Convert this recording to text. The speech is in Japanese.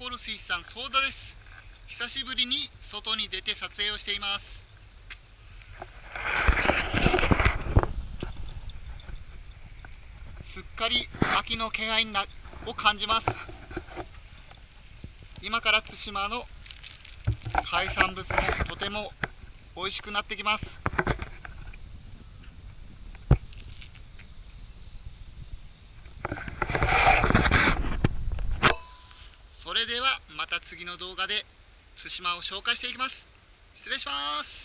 対馬真心水産ソーダです。久しぶりに外に出て撮影をしています。すっかり秋の気配なを感じます。今から対馬の海産物もとても美味しくなってきます。それではまた次の動画で対馬を紹介していきます。失礼します。